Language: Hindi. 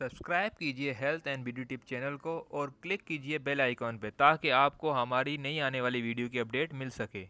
सब्सक्राइब कीजिए health and beauty tip channel को और क्लिक कीजिए बेल आइकॉन पर ताकि आपको हमारी नई आने वाली वीडियो की अपडेट मिल सके।